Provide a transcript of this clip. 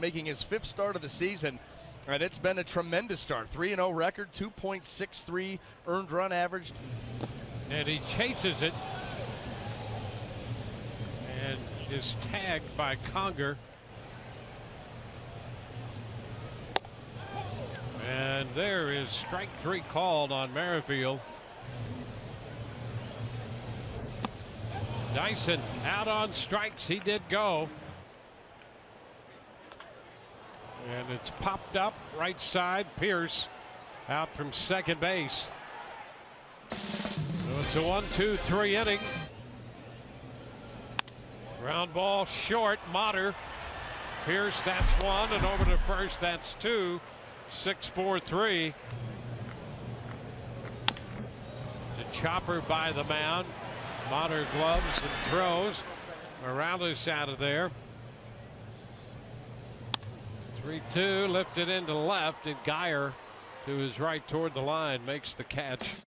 making his fifth start of the season. And it's been a tremendous start. 3 0 record, 2.63 earned run average. And he chases it. And is tagged by Conger. And there is strike three called on Merrifield. Dyson out on strikes. He did go. And it's popped up right side. Pearce out from second base. So it's a one, two, three inning. Ground ball short. Motter. Pearce, that's one. And over to first, that's two. Six, four, three. The chopper by the mound. Motter gloves and throws. Morales out of there. 3 2 lifted into left, and Guyer to his right toward the line makes the catch.